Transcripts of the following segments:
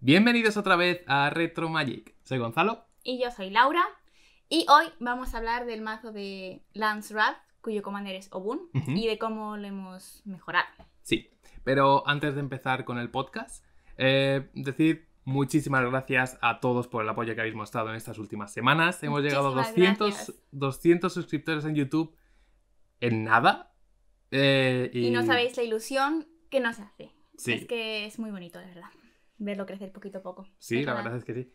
Bienvenidos otra vez a Retro Magic. Soy Gonzalo. Y yo soy Laura. Y hoy vamos a hablar del mazo de Lance Wrath, cuyo commander es Obun, y de cómo lo hemos mejorado. Sí, pero antes de empezar con el podcast, eh, decir muchísimas gracias a todos por el apoyo que habéis mostrado en estas últimas semanas. Hemos llegado a Muchísimas 200, gracias. 200 suscriptores en YouTube en nada. Eh, y, Y no sabéis la ilusión que nos hace. Sí. Es que es muy bonito, de verdad. Verlo crecer poquito a poco. Sí, Es la verdad es que sí.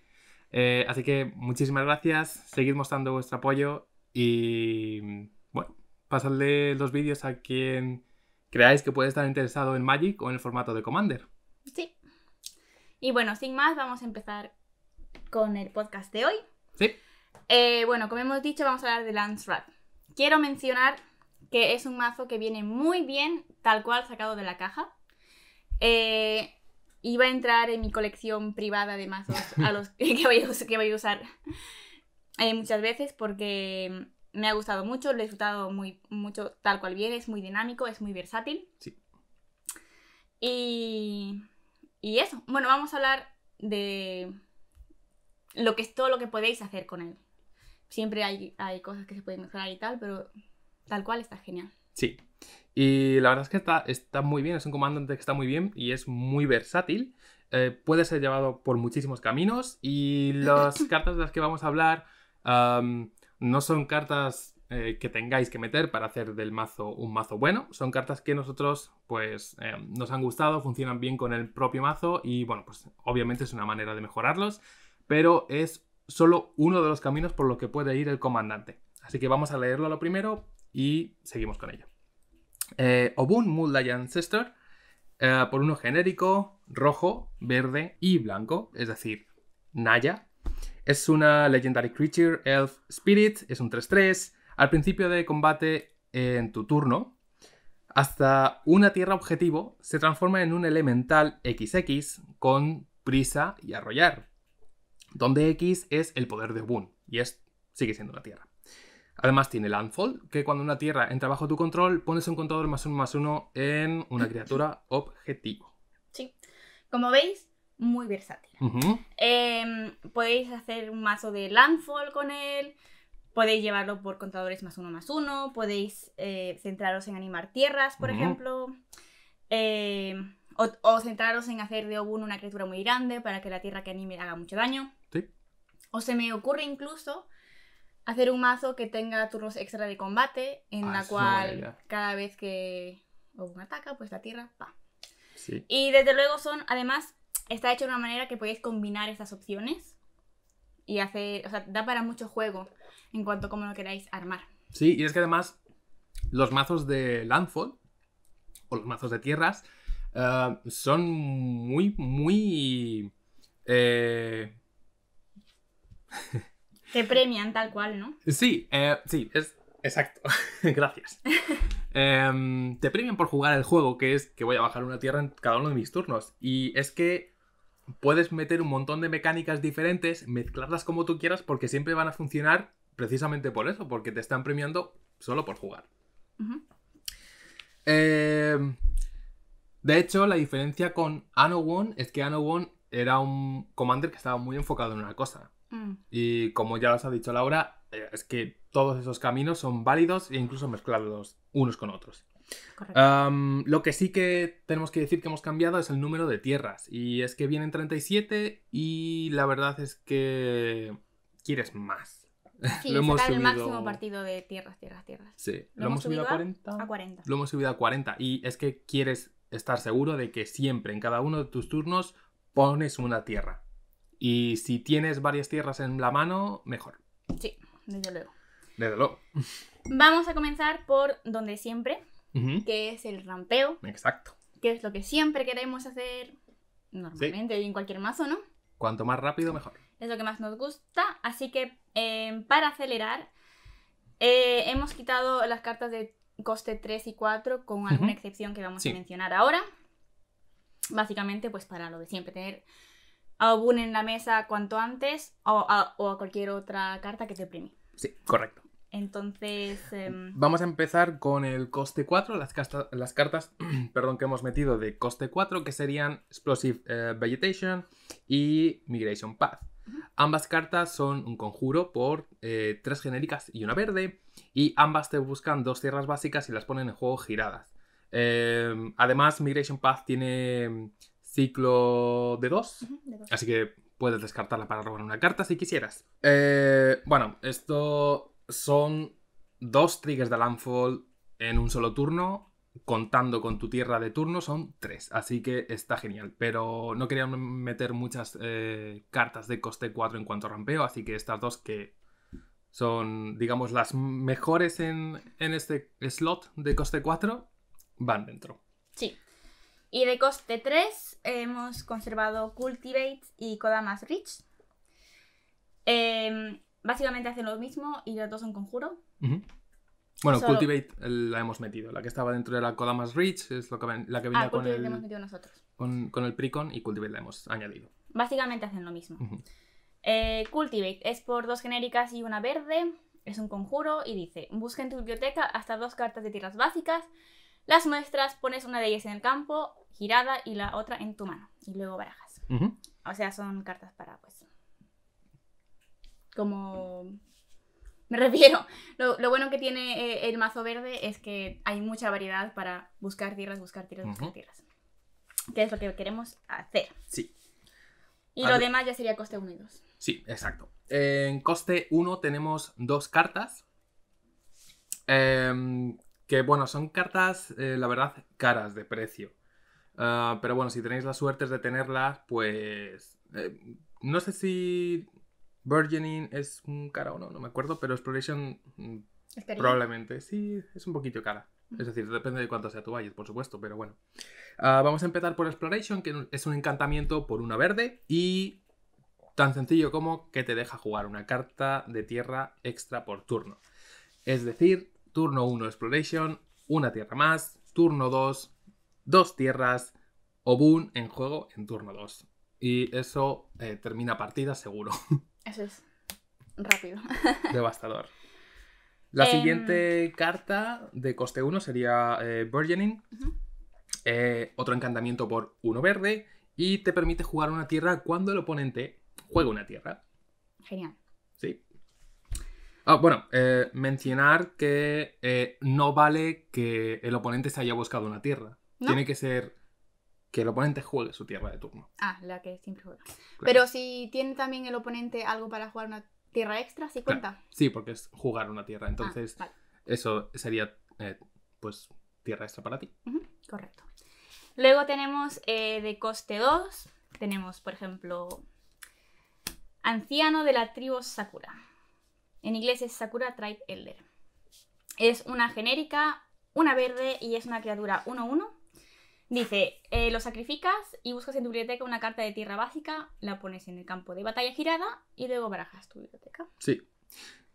Eh, así que muchísimas gracias, seguid mostrando vuestro apoyo y bueno, pasadle los vídeos a quien creáis que puede estar interesado en Magic o en el formato de Commander. Sí. Y bueno, sin más, vamos a empezar con el podcast de hoy. Sí, Eh, bueno, como hemos dicho, vamos a hablar de Lance Wrath. Quiero mencionar que es un mazo que viene muy bien, tal cual sacado de la caja. Eh, iba a entrar en mi colección privada de mazos a los que voy a, us- que voy a usar eh, muchas veces porque me ha gustado mucho, lo he disfrutado muy, mucho tal cual viene, es muy dinámico, es muy versátil. Sí. Y, y eso. Bueno, vamos a hablar de lo que es todo lo que podéis hacer con él. Siempre hay, hay cosas que se pueden mejorar y tal, pero tal cual está genial. sí. Y la verdad es que está, está muy bien, es un comandante que está muy bien y es muy versátil. Eh, puede ser llevado por muchísimos caminos y las cartas de las que vamos a hablar no son cartas eh, que tengáis que meter para hacer del mazo un mazo bueno, son cartas que nosotros pues eh, nos han gustado, funcionan bien con el propio mazo y bueno, pues obviamente es una manera de mejorarlos, pero es solo uno de los caminos por lo que puede ir el comandante. Así que vamos a leerlo lo primero y seguimos con ello. Eh, Obun Moonlight Ancestor, por uno genérico, rojo, verde y blanco, es decir, Naya. Es una Legendary Creature, Elf Spirit, es un 3-3. Al principio de combate en tu turno, hasta una tierra objetivo se transforma en un elemental XX con prisa y arrollar, donde X es el poder de Obun y es, sigue siendo una tierra. Además tiene Landfall, que cuando una tierra entra bajo tu control, pones un contador más uno más uno en una criatura objetivo. Sí. Como veis, muy versátil. Em, podéis hacer un mazo de Landfall con él. Podéis llevarlo por contadores más uno más uno. Podéis eh, centraros en animar tierras, por ejemplo. Em, o, o centraros en hacer de Obun una criatura muy grande para que la tierra que anime haga mucho daño. Sí. O se me ocurre incluso hacer un mazo que tenga turnos extra de combate, en Ah, la cual cada vez que Obun ataca, pues la tierra va. Sí. Y desde luego son, además, está hecho de una manera que podéis combinar estas opciones y hacer, o sea, da para mucho juego en cuanto a cómo lo queráis armar. Sí, y es que además los mazos de Landfall o los mazos de tierras eh, son muy, muy... eh, Te premian tal cual, ¿no? Sí, eh, sí, es exacto. Gracias. Em, te premian por jugar el juego, que es que voy a bajar una tierra en cada uno de mis turnos. Y es que puedes meter un montón de mecánicas diferentes, mezclarlas como tú quieras, porque siempre van a funcionar precisamente por eso, porque te están premiando solo por jugar. Em, de hecho, la diferencia con Anowon es que Anowon era un commander que estaba muy enfocado en una cosa. Mm, Y como ya os ha dicho Laura, eh, es que todos esos caminos son válidos e incluso mezclarlos unos con otros. lo que sí que tenemos que decir que hemos cambiado es el número de tierras. Y es que vienen 37 y la verdad es que quieres más. sí, lo hemos sacar el subido- máximo partido de tierras, tierras, tierras. Sí, lo, hemos subido a 40. A 40. Lo hemos subido a 40 y es que quieres estar seguro de que siempre en cada uno de tus turnos pones una tierra. Y si tienes varias tierras en la mano, mejor. Sí, desde luego. Desde luego. Vamos a comenzar por donde siempre, que es el rampeo, Exacto. que es lo que siempre queremos hacer normalmente en cualquier mazo, ¿no? Cuanto más rápido, mejor. es lo que más nos gusta. Así que eh, para acelerar, eh, hemos quitado las cartas de coste 3 y 4 con alguna excepción que vamos Sí. a mencionar ahora. Básicamente, pues para lo de siempre, tener a Obun en la mesa cuanto antes o a, o a cualquier otra carta que te premie. Sí, correcto. Entonces, em, Vamos a empezar con el coste 4, las, casta- las cartas perdón, que hemos metido de coste 4, que serían Explosive eh, Vegetation y Migration Path. Ambas cartas son un conjuro por eh, tres genéricas y una verde, y ambas te buscan dos tierras básicas y las ponen en juego giradas. Eh, además, Migration Path tiene ciclo de 2, ujú, de dos. Así que puedes descartarla para robar una carta si quisieras. Eh, bueno, esto son dos triggers de Landfall en un solo turno. Contando con tu tierra de turno son tres. Así que está genial. Pero no quería meter muchas eh, cartas de coste 4 en cuanto a rampeo. Así que estas dos que son, digamos, las mejores en, en este slot de coste 4 van dentro. Sí. Y de coste 3 hemos conservado Cultivate y Kodamas Reach. Em, básicamente hacen lo mismo y los dos son conjuro. Bueno, Solo- Cultivate la hemos metido. La que estaba dentro de la Kodamas Reach es lo que, ven- la que venía Ah, con, Cultivate le hemos el, metido nosotros. con, con el Precon y Cultivate la hemos añadido. Básicamente hacen lo mismo. Eh, Cultivate es por dos genéricas y una verde. Es un conjuro y dice: Busca en tu biblioteca hasta dos cartas de tierras básicas. Las muestras, pones una de ellas en el campo, girada, y la otra en tu mano. Y luego barajas. O sea, son cartas para, pues. Como. Me refiero. Lo, lo bueno que tiene eh, el mazo verde es que hay mucha variedad para buscar tierras, buscar tierras, buscar tierras. Que es lo que queremos hacer. Sí, Y lo demás ya sería coste 1 y 2. sí, exacto. En coste 1 tenemos dos cartas. Em, que bueno, son cartas, eh, la verdad, caras de precio. Ah, pero bueno, si tenéis la suerte de tenerlas, pues... eh, no sé si Burgeoning es un cara o no, no me acuerdo, pero Exploration mm. Probablemente, sí, es un poquito cara. Es decir, depende de cuánto sea tu budget, por supuesto, pero bueno. Ah, vamos a empezar por Exploration, que es un encantamiento por una verde y tan sencillo como que te deja jugar una carta de tierra extra por turno. Es decir, turno 1 Exploration, una tierra más, turno 2, dos tierras o boon en juego en turno 2. Y eso eh, termina partida seguro. Eso es rápido. Devastador. La Em, siguiente carta de coste 1 sería eh, Burgeoning. Eh, otro encantamiento por uno verde. Y te permite jugar una tierra cuando el oponente juega una tierra. Genial. Sí. Ah, bueno, eh, mencionar que eh, no vale que el oponente se haya buscado una tierra. ¿No? Tiene que ser que el oponente juegue su tierra de turno. Ah, la que siempre juega. Claro. Pero si tiene también el oponente algo para jugar una tierra extra, ¿sí cuenta? Sí, porque es jugar una tierra. Entonces, Ah, vale. eso sería, eh, pues, tierra extra para ti. Correcto. Luego tenemos eh, de coste 2, tenemos por ejemplo Anciano de la tribu Sakura. En inglés es Sakura Tribe Elder. Es una genérica, una verde y es una criatura 1-1. Dice, eh, lo sacrificas y buscas en tu biblioteca una carta de tierra básica, la pones en el campo de batalla girada y luego barajas tu biblioteca. Sí.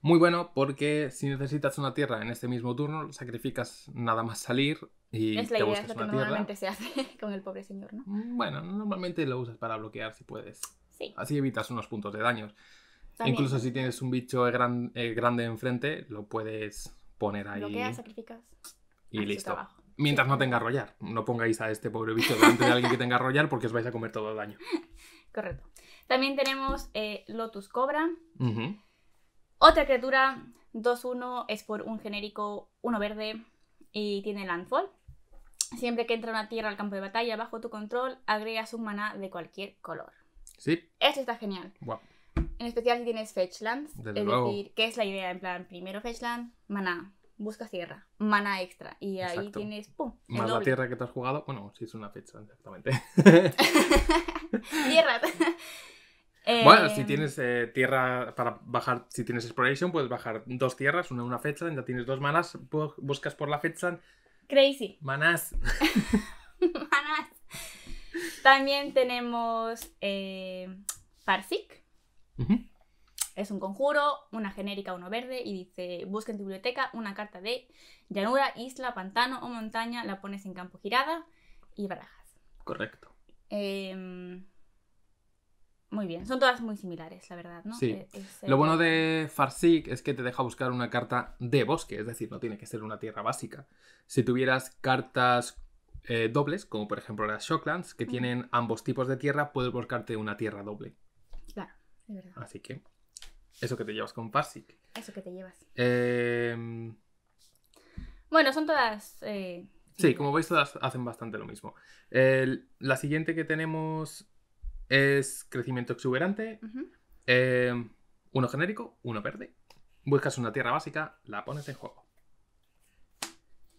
Muy bueno porque si necesitas una tierra en este mismo turno, sacrificas nada más salir y es la te idea, es lo que una tierra. normalmente se hace con el pobre señor, ¿no? Mm, Bueno, normalmente lo usas para bloquear si puedes. Sí. Así evitas unos puntos de daños. también. Incluso si tienes un bicho gran- eh, grande enfrente, lo puedes poner ahí Bloqueas, sacrificas. y listo. trabajo. Mientras no tenga rollar. No pongáis a este pobre bicho delante de alguien que tenga rollar porque os vais a comer todo el daño. Correcto. También tenemos eh, Lotus Cobra. Otra criatura 2-1 es por un genérico 1 verde y tiene Landfall. Siempre que entra una tierra al campo de batalla bajo tu control, agregas un maná de cualquier color. Sí. Esto está genial. Guau. En especial si tienes Fetchlands. Desde es luego. decir, ¿qué es la idea? En plan, primero Fetchland, maná. Buscas tierra, maná extra. Y ahí Exacto. tienes, ¡pum! el Más la tierra que te has jugado. Bueno, si es una fecha, exactamente. Tierras. Bueno, Eh, si tienes eh, tierra para bajar, si tienes exploration, puedes bajar dos tierras, una una fecha, ya tienes dos manas, bu- buscas por la fecha, Crazy. manas. Manas. También tenemos eh. Es un conjuro, una genérica, uno verde, y dice, busca en tu biblioteca una carta de llanura, isla, pantano o montaña, la pones en campo girada y barajas. Correcto. Em, muy bien. Son todas muy similares, la verdad, ¿no? Sí. Eh, es, Lo eh, bueno de Farseek es que te deja buscar una carta de bosque, es decir, no tiene que ser una tierra básica. Si tuvieras cartas eh, dobles, como por ejemplo las Shocklands, que tienen ambos tipos de tierra, puedes buscarte una tierra doble. Claro, es verdad. Así que eso que te llevas con Farseek. Eso que te llevas. Eh, Bueno, son todas. eh, sí, como veis, todas hacen bastante lo mismo. El- la siguiente que tenemos es crecimiento exuberante. Eh, uno genérico, uno verde. Buscas una tierra básica, la pones en juego.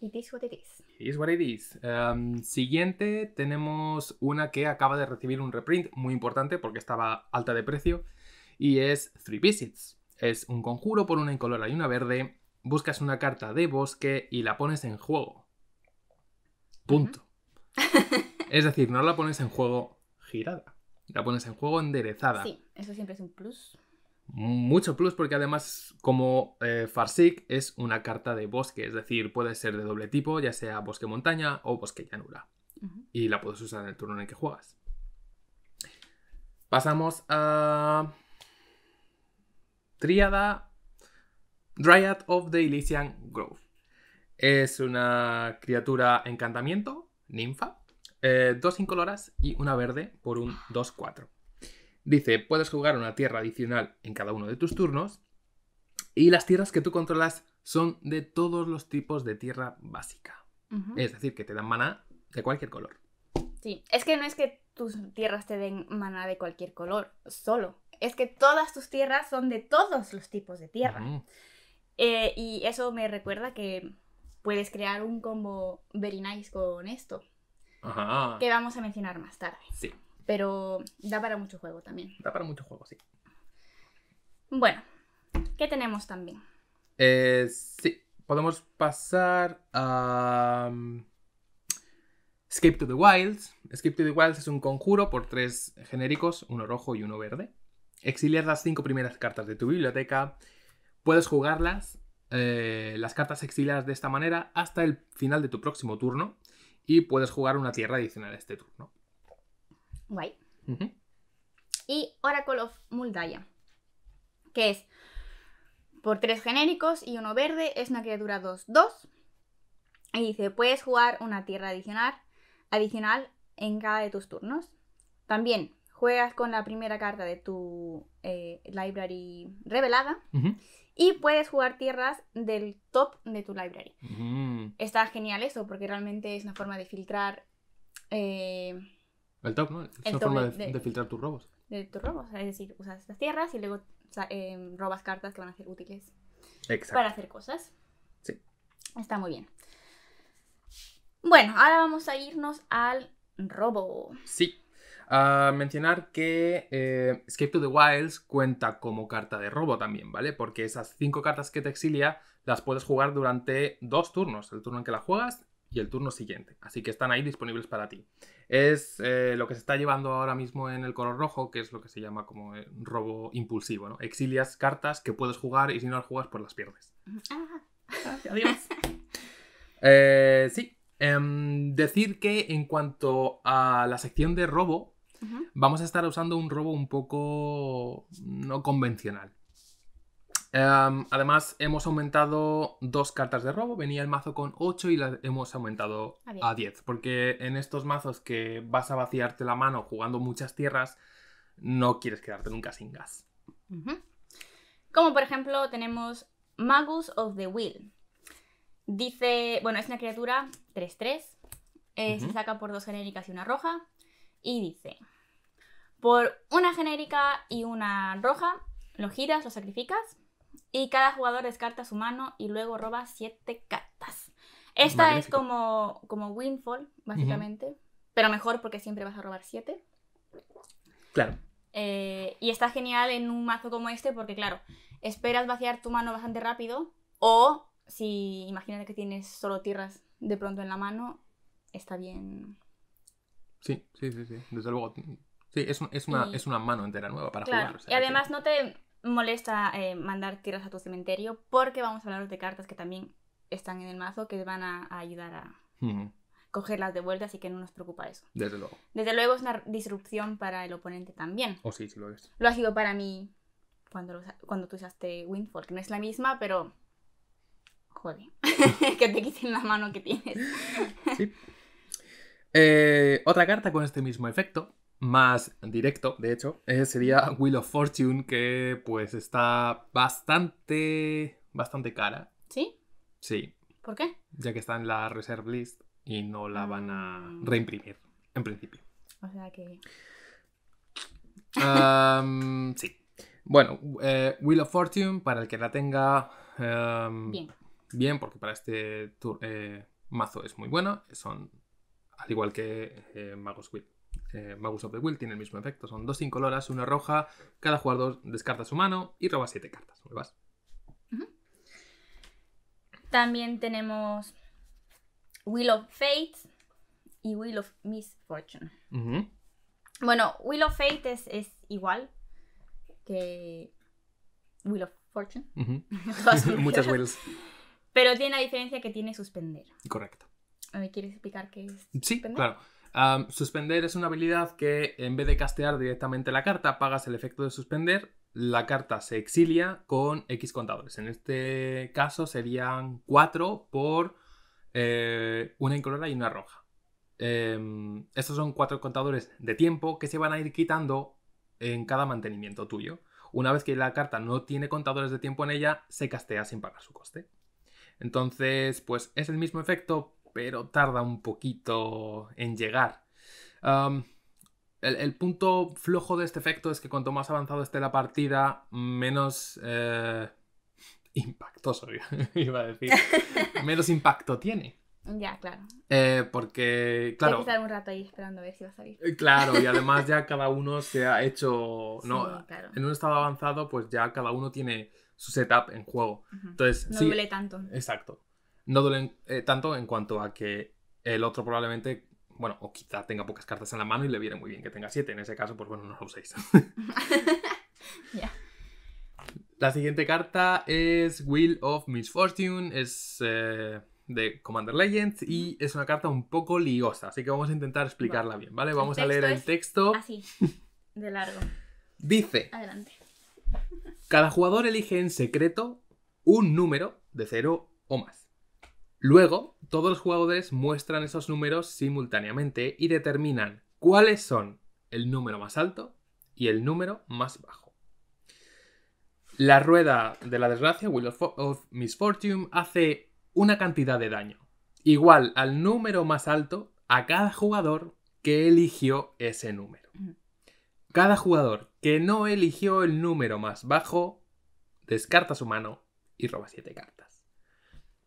It is what it is. Is what it is. Um, siguiente, tenemos una que acaba de recibir un reprint muy importante porque estaba alta de precio. Y es Three Visits. Es un conjuro por una incolora y una verde. Buscas una carta de bosque y la pones en juego. Punto. es decir, no la pones en juego girada. La pones en juego enderezada. Sí, eso siempre es un plus. Mucho plus porque además como eh, Farseek es una carta de bosque, es decir, puede ser de doble tipo, ya sea bosque montaña o bosque llanura. Y la puedes usar en el turno en el que juegas. Pasamos a... Tríada Dryad of the Elysian Grove. Es una criatura encantamiento, ninfa, eh, dos incoloras y una verde por un 2-4. Dice, puedes jugar una tierra adicional en cada uno de tus turnos y las tierras que tú controlas son de todos los tipos de tierra básica. Es decir, que te dan mana de cualquier color. Sí, es que no es que tus tierras te den mana de cualquier color, solo. Es que todas tus tierras son de todos los tipos de tierra. Eh, y eso me recuerda que puedes crear un combo very nice con esto, Ajá. que vamos a mencionar más tarde. Sí, Pero da para mucho juego también. da para muchos juegos, sí. Bueno, ¿qué tenemos también? Eh, sí, podemos pasar a... um, Escape to the Wilds. Escape to the Wilds es un conjuro por tres genéricos, uno rojo y uno verde. Exilias las cinco primeras cartas de tu biblioteca. Puedes jugarlas, eh, las cartas exiliadas de esta manera, hasta el final de tu próximo turno. Y puedes jugar una tierra adicional a este turno. Guay. Y Oracle of Muldaya, que es por tres genéricos y uno verde, es una criatura 2-2. Y dice, puedes jugar una tierra adicional, adicional en cada de tus turnos. También juegas con la primera carta de tu eh, library revelada y puedes jugar tierras del top de tu library. Está genial eso, porque realmente es una forma de filtrar eh, El top, ¿no? Es El una top forma de- de, de- de filtrar tus robos. de tus robos. Es decir, usas estas tierras y luego eh, robas cartas que van a ser útiles Exacto. para hacer cosas. Sí. Está muy bien. Bueno, ahora vamos a irnos al robo. Sí. A mencionar que eh, Escape to the Wilds cuenta como carta de robo también, ¿vale? Porque esas cinco cartas que te exilia las puedes jugar durante dos turnos, el turno en que la juegas y el turno siguiente. Así que están ahí disponibles para ti. Es eh, lo que se está llevando ahora mismo en el color rojo, que es lo que se llama como eh, robo impulsivo, ¿no? Exilias cartas que puedes jugar y si no las juegas, pues las pierdes. Ah, Adiós. Eh, sí. Em, decir que en cuanto a la sección de robo, vamos a estar usando un robo un poco no convencional. Em, además, hemos aumentado dos cartas de robo. Venía el mazo con 8 y las hemos aumentado A diez. a 10. Porque en estos mazos que vas a vaciarte la mano jugando muchas tierras, no quieres quedarte nunca sin gas. Como por ejemplo tenemos Magus of the Will. Dice, bueno, es una criatura 3-3. eh, Se saca por dos genéricas y una roja. Y dice, por una genérica y una roja, lo giras, lo sacrificas. Y cada jugador descarta su mano y luego roba 7 cartas. Esta es como, como Windfall, básicamente. Pero mejor porque siempre vas a robar 7. Claro. Eh, y está genial en un mazo como este porque, claro, esperas vaciar tu mano bastante rápido o si imagínate que tienes solo tierras de pronto en la mano, está bien. Sí, sí, sí, sí. Desde luego. Sí, es, es una, Y- es una mano entera nueva para Claro, jugar. o sea y además que- no te molesta eh, mandar tierras a tu cementerio porque vamos a hablar de cartas que también están en el mazo que van a, a ayudar a... Cogerlas de vuelta, así que no nos preocupa eso. Desde luego. Desde luego es una disrupción para el oponente también. O sí, sí lo es. Lo ha sido para mí cuando, lo cuando tú usaste Windfall, que no es la misma, pero... Joder, que te quiten la mano que tienes. Sí. Eh, otra carta con este mismo efecto, más directo, de hecho, eh, sería Wheel of Fortune, que pues está bastante, bastante cara. ¿Sí? Sí, ¿Por qué? ya que está en la reserve list y no la van a Ah. reimprimir, en principio. O sea que... Sí. Bueno, eh, Wheel of Fortune, para el que la tenga am, Bien. bien, porque para este eh, mazo es muy bueno. Son, al igual que eh, Magus, Wheel, eh, Magus of the Wheel, tiene el mismo efecto. Son dos incoloras, una roja. Cada jugador descarta su mano y roba siete cartas. También tenemos Wheel of Fate y Wheel of Misfortune. Bueno, Wheel of Fate es, es igual que Wheel of Fortune. Muchas wheels. Pero tiene la diferencia que tiene suspender. Correcto. ¿Me quieres explicar qué es? Sí, suspender? claro. Suspender es una habilidad que en vez de castear directamente la carta, pagas el efecto de suspender, la carta se exilia con X contadores. En este caso serían 4 por eh, una incolora y una roja. Em, estos son cuatro contadores de tiempo que se van a ir quitando en cada mantenimiento tuyo. Una vez que la carta no tiene contadores de tiempo en ella, se castea sin pagar su coste. Entonces, pues es el mismo efecto, pero tarda un poquito en llegar. El, el punto flojo de este efecto es que cuanto más avanzado esté la partida, menos eh, impactoso, iba a decir. menos impacto tiene. Ya, claro. Eh, porque, Hay que claro, estar un rato ahí esperando a ver si va a salir. eh, claro, y además ya cada uno se ha hecho. ¿no? Sí, claro. En un estado avanzado, pues ya cada uno tiene su setup en juego. Entonces, No sí, duele tanto. Exacto. No duelen eh, tanto en cuanto a que el otro probablemente, bueno, o quizá tenga pocas cartas en la mano y le viene muy bien que tenga siete. En ese caso, pues bueno, no lo uséis. Ya. La siguiente carta es Wheel of Misfortune, es eh, de Commander Legends y es una carta un poco liosa, así que vamos a intentar explicarla bien, ¿vale? Vamos a leer el texto. Así, de largo. Dice, Adelante. Cada jugador elige en secreto un número de 0 o más. Luego, todos los jugadores muestran esos números simultáneamente y determinan cuáles son el número más alto y el número más bajo. La rueda de la desgracia, Wheel of, of Misfortune, hace una cantidad de daño igual al número más alto a cada jugador que eligió ese número. Cada jugador que no eligió el número más bajo descarta su mano y roba 7 cartas.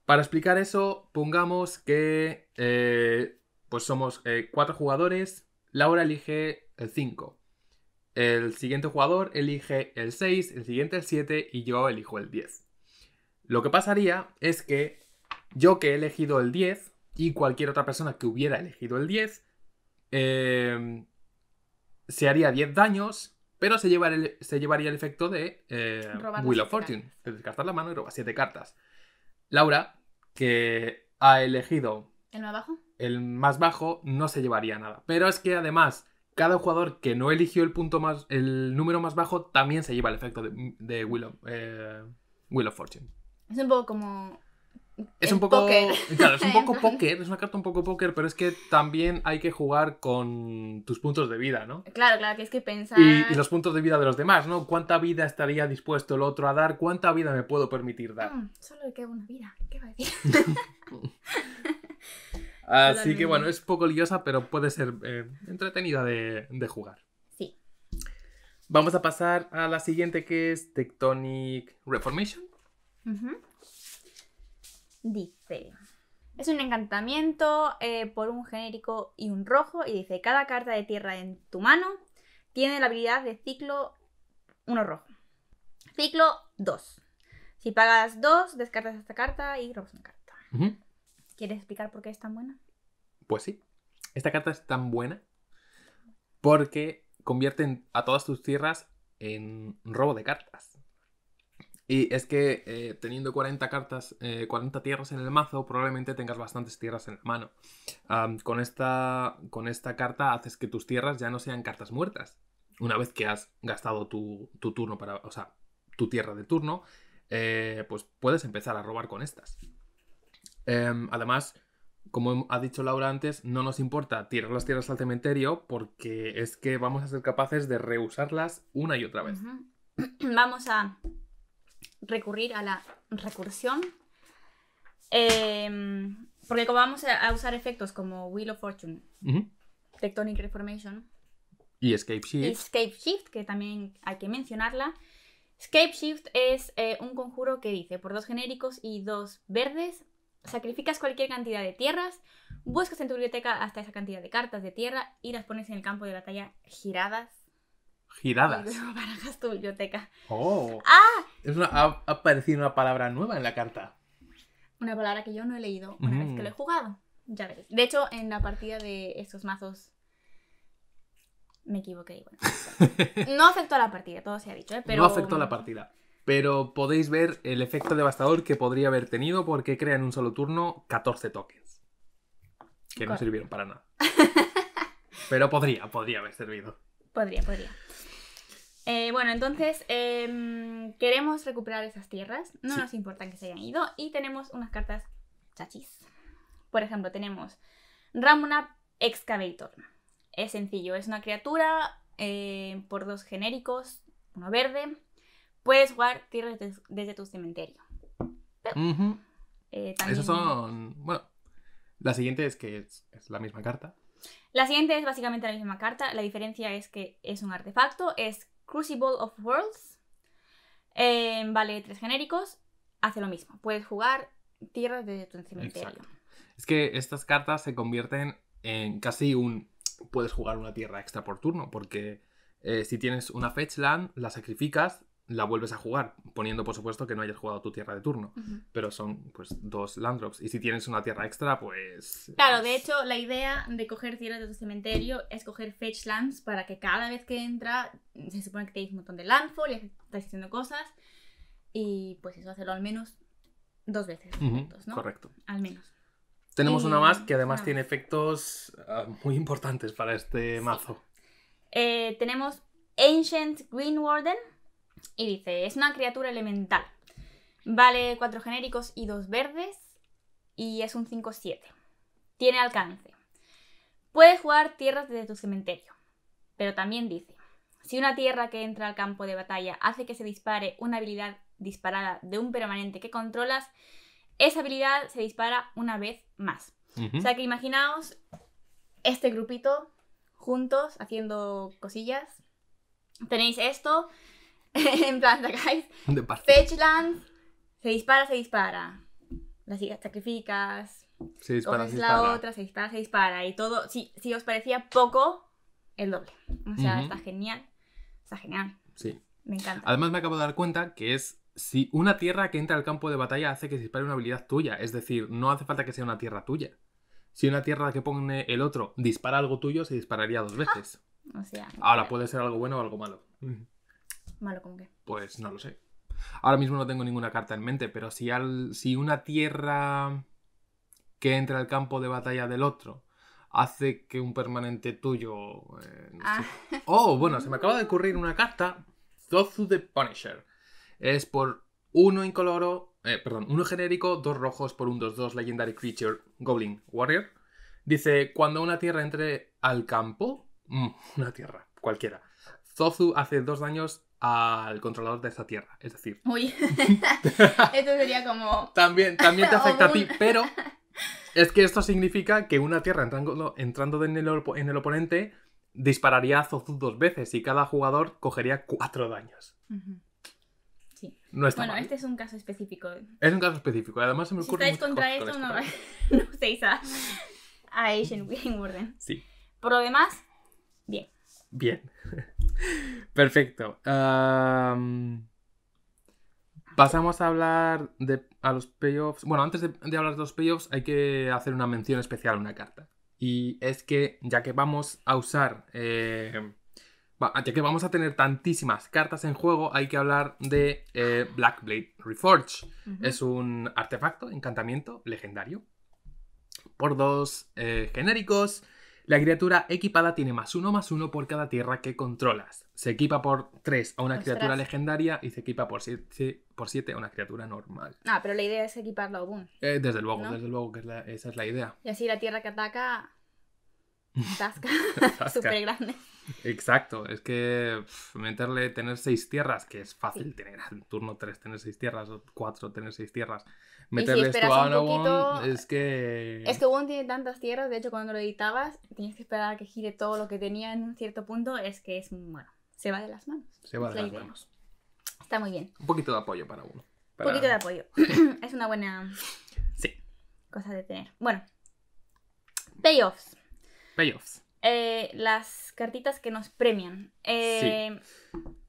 Para explicar eso, pongamos que eh, pues somos 4 jugadores. Laura elige el 5. El siguiente jugador elige el 6, el siguiente el 7 y yo elijo el 10. Lo que pasaría es que yo que he elegido el 10 y cualquier otra persona que hubiera elegido el 10 eh, se haría 10 daños, pero se, llevar el- se llevaría el efecto de eh, Wheel of Fortune, de descartar la mano y robar 7 cartas. Laura, que ha elegido ¿El más bajo? el más bajo, no se llevaría nada. Pero es que además, cada jugador que no eligió el punto más, el número más bajo, también se lleva el efecto de, de Wheel, of, eh, Wheel of Fortune. Es un poco como. Es el un poco. póker. Claro, es un poco póker, es una carta un poco póker, pero es que también hay que jugar con tus puntos de vida, ¿no? Claro, claro, que es que pensar. Y, y los puntos de vida de los demás, ¿no? ¿Cuánta vida estaría dispuesto el otro a dar? ¿Cuánta vida me puedo permitir dar? Mm, solo le queda una vida. ¿Qué va a decir? Así que bueno, es poco liosa, pero puede ser eh, entretenida de, de jugar. Sí. Vamos a pasar a la siguiente que es Tectonic Reformation. Ujú. Dice. Es un encantamiento eh, por un genérico y un rojo. Y dice: Cada carta de tierra en tu mano tiene la habilidad de ciclo 1 rojo. Ciclo 2. Si pagas 2, descartas esta carta y robas una carta. ¿Quieres explicar por qué es tan buena? Pues sí. Esta carta es tan buena porque convierte a todas tus tierras en robo de cartas. Y es que eh, teniendo 40 cartas, eh, 40 tierras en el mazo, probablemente tengas bastantes tierras en la mano. Con, esta, con esta carta haces que tus tierras ya no sean cartas muertas. Una vez que has gastado tu, tu turno para. O sea, tu tierra de turno, eh, pues puedes empezar a robar con estas. Em, además, como ha dicho Laura antes, no nos importa tirar las tierras al cementerio porque es que vamos a ser capaces de reusarlas una y otra vez. Vamos a recurrir a la recursión. Em, porque como vamos a usar efectos como Wheel of Fortune. Tectonic Reformation Y Escape y Shift. Escape Shift, que también hay que mencionarla. Escape Shift es eh, un conjuro que dice, por dos genéricos y dos verdes, sacrificas cualquier cantidad de tierras, buscas en tu biblioteca hasta esa cantidad de cartas de tierra y las pones en el campo de batalla giradas. Giradas. Luego barajas tu biblioteca. Oh. ¡Ah! Es una, ha aparecido una palabra nueva en la carta. Una palabra que yo no he leído una vez que lo he jugado. Ya veréis. De hecho, en la partida de estos mazos me equivoqué. Bueno, no afectó a la partida, todo se ha dicho, ¿eh? Pero... No afectó a la partida. Pero podéis ver el efecto devastador que podría haber tenido porque crea en un solo turno 14 tokens. Que no sirvieron para nada. Pero podría, podría haber servido. Podría, podría. Eh, bueno, entonces em, queremos recuperar esas tierras. No Sí. nos importa que se hayan ido. Y tenemos unas cartas chachis. Por ejemplo, tenemos Ramuna Excavator. Es sencillo, es una criatura eh, por dos genéricos, uno verde. Puedes jugar tierras des- desde tu cementerio. Ujú. Eh, también- Esos son. Bueno, la siguiente es que es, es la misma carta. La siguiente es básicamente la misma carta. La diferencia es que es un artefacto. Es Crucible of Worlds. Eh, vale tres genéricos. Hace lo mismo. Puedes jugar tierras de tu cementerio. Es que estas cartas se convierten en casi un. Puedes jugar una tierra extra por turno, porque eh, si tienes una fetch land, la sacrificas, la vuelves a jugar, poniendo por supuesto que no hayas jugado tu tierra de turno. Pero son pues dos land drops. Y si tienes una tierra extra, pues. Claro, de hecho, la idea de coger tierras de tu cementerio es coger fetch lands para que cada vez que entra, se supone que tenéis un montón de landfall y estáis haciendo cosas. Y pues eso, hacerlo al menos dos veces. Ujú, efectos, ¿no? Correcto. Al menos. Tenemos Y una más que además tiene efectos ah, muy importantes para este Sí. mazo. Eh, tenemos Ancient Green Warden. Y dice, es una criatura elemental. Vale cuatro genéricos y dos verdes. Y es un 5-7. Tiene alcance. Puedes jugar tierras desde tu cementerio. Pero también dice, si una tierra que entra al campo de batalla hace que se dispare una habilidad disparada de un permanente que controlas, esa habilidad se dispara una vez más. O sea que imaginaos este grupito juntos haciendo cosillas. Tenéis esto, en plan, sacáis De parte. Fetchlands, se dispara, se dispara. La sigas, sacrificas, Se dispara, se la dispara. otra, se dispara, se dispara. Y todo, si, si os parecía poco, el doble. O sea, está genial. Está genial. Sí. Me encanta. Además me acabo de dar cuenta que es si una tierra que entra al campo de batalla hace que se dispare una habilidad tuya. Es decir, no hace falta que sea una tierra tuya. Si una tierra que pone el otro dispara algo tuyo, se dispararía dos veces. O sea, Ahora puede ser algo bueno o algo malo. Malo como que. Pues no lo sé. Ahora mismo no tengo ninguna carta en mente, pero si, al, si una tierra que entra al campo de batalla del otro hace que un permanente tuyo... eh, no Ah. sé. Oh, bueno, se me acaba de ocurrir una carta. Zozu the Punisher. Es por uno incoloro, eh, perdón, uno genérico, dos rojos por un 2-2 Legendary Creature Goblin Warrior. Dice, cuando una tierra entre al campo, mm, una tierra, cualquiera, Zozu hace dos daños al controlador de esa tierra. Es decir, Uy. Esto sería como. también, también te afecta a ti, pero es que esto significa que una tierra entrando, entrando en, el, en el oponente dispararía a Zozu dos veces y cada jugador cogería cuatro daños. Sí. No está Bueno, mal. este es un caso específico. Es un caso específico. Además se me Si ocurre estáis contra esto, no, no uséis a, a Asian Warden. Sí. Por lo demás, bien. Bien. Perfecto. Am, pasamos a hablar de a los payoffs. Bueno, antes de, de hablar de los payoffs, hay que hacer una mención especial a una carta. Y es que, ya que vamos a usar eh, ya que vamos a tener tantísimas cartas en juego, hay que hablar de eh, Blackblade Reforge. Es un artefacto, encantamiento legendario. Por dos eh, genéricos. La criatura equipada tiene más uno más uno por cada tierra que controlas. Se equipa por 3 a una Ostras. criatura legendaria y se equipa por 7 por siete a una criatura normal. Ah, pero la idea es equiparlo a Obun. Eh, desde luego, ¿No? desde luego que es la- esa es la idea. Y así la tierra que ataca. Tasca. Súper grande. Exacto, es que meterle, tener seis tierras, que es fácil Sí. tener en turno 3 tener seis tierras, o 4 tener seis tierras. si Meterle esto a poquito- es que. Es que Obun tiene tantas tierras, de hecho, cuando lo editabas, tenías que esperar a que gire todo lo que tenía en un cierto punto. Es que es. Bueno, se va de las manos. se va de la las idea. manos. Está muy bien. Un poquito de apoyo para uno. Un poquito de apoyo. es una buena Sí. cosa de tener. Bueno, payoffs. Payoffs. Eh, las cartitas que nos premian. Eh,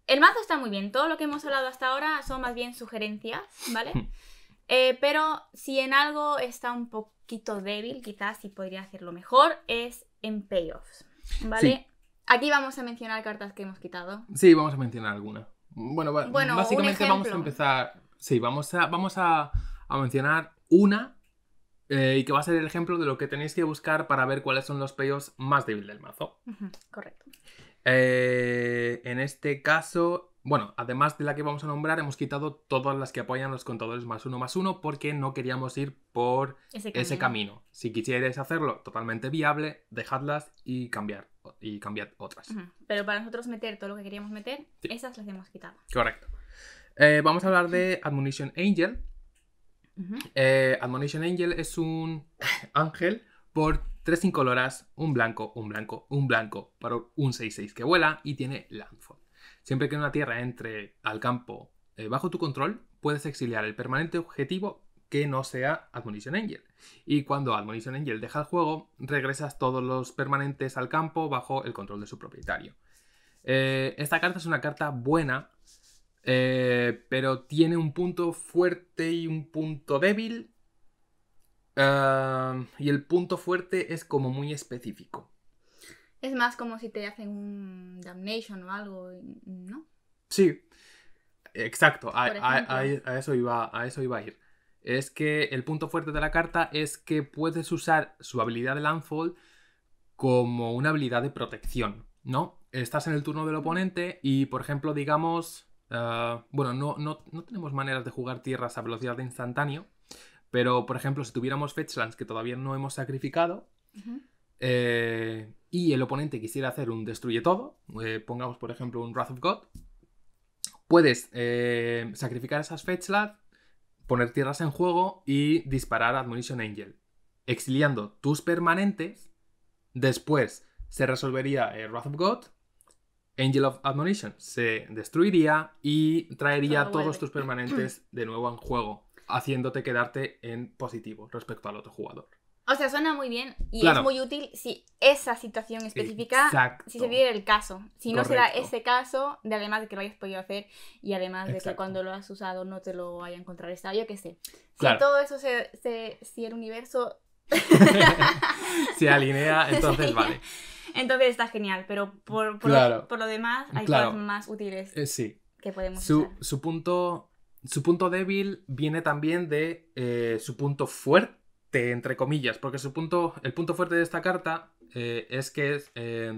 El mazo está muy bien. Todo lo que hemos hablado hasta ahora son más bien sugerencias, ¿vale? Eh, pero si en algo está un poquito débil, quizás sí podría hacerlo mejor, es en payoffs, ¿vale? Sí. Aquí vamos a mencionar cartas que hemos quitado. Sí, vamos a mencionar alguna. Bueno, básicamente vamos a empezar. Sí, vamos a, vamos a, a mencionar una eh, y que va a ser el ejemplo de lo que tenéis que buscar para ver cuáles son los payoffs más débiles del mazo. Correcto. Eh, en este caso, bueno, además de la que vamos a nombrar, hemos quitado todas las que apoyan los contadores más uno más uno porque no queríamos ir por Ese ese camino. Si quisierais hacerlo totalmente viable, dejadlas y cambiar y cambiad otras. Pero para nosotros meter todo lo que queríamos meter, Sí. esas las hemos quitado. Correcto. Eh, vamos a hablar de Admonition Angel. Eh, Admonition Angel es un ángel por 3 incoloras, un blanco, un blanco, un blanco, para un 6-6 que vuela y tiene Landfall. Siempre que una tierra entre al campo eh, bajo tu control, puedes exiliar el permanente objetivo que no sea Admonition Angel. Y cuando Admonition Angel deja el juego, regresas todos los permanentes al campo bajo el control de su propietario. Eh, esta carta es una carta buena, eh, pero tiene un punto fuerte y un punto débil. Ah, y el punto fuerte es como muy específico. Es más como si te hacen un damnation o algo, ¿no? Sí, exacto. A, Por a- ejemplo. a- a eso iba, a eso iba a ir. Es que el punto fuerte de la carta es que puedes usar su habilidad de Landfall como una habilidad de protección, ¿no? Estás en el turno del oponente y, por ejemplo, digamos... ah, bueno, no, no, no tenemos maneras de jugar tierras a velocidad de instantáneo, pero, por ejemplo, si tuviéramos Fetchlands que todavía no hemos sacrificado, eh, y el oponente quisiera hacer un destruye todo, eh, pongamos por ejemplo un Wrath of God, puedes eh, sacrificar esas Fetchlands, poner tierras en juego y disparar a Admonition Angel, exiliando tus permanentes. Después se resolvería el Wrath of God, Angel of Admonition se destruiría y traería Todo todos vuelve. tus permanentes de nuevo en juego, haciéndote quedarte en positivo respecto al otro jugador. O sea, suena muy bien y Claro. es muy útil si esa situación específica, Exacto. si se diera el caso. Si no será Correcto. ese caso, de además de que lo hayas podido hacer y además de que cuando lo has usado no te lo haya encontrado estado, yo qué sé. Si Claro. todo eso se, se- si el universo, se alinea, entonces vale. Entonces está genial, pero por, por, Claro. lo, por lo demás hay Claro. cosas más útiles Eh, sí. que podemos Su, usar. su punto. Su punto débil viene también de eh, su punto fuerte, entre comillas. Porque su punto. El punto fuerte de esta carta eh, es que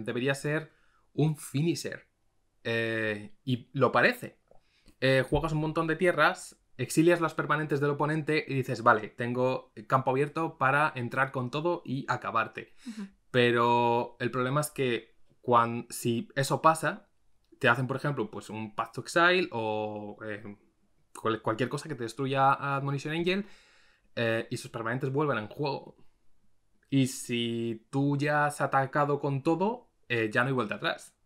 debería ser un finisher. Y lo parece. Juegas un montón de tierras, exilias las permanentes del oponente y dices, vale, tengo campo abierto para entrar con todo y acabarte. Pero el problema es que cuando, si eso pasa, te hacen, por ejemplo, pues un Path to Exile o eh, cual- cualquier cosa que te destruya a Admonition Angel eh, y sus permanentes vuelven en juego. Y si tú ya has atacado con todo, eh, ya no hay vuelta atrás.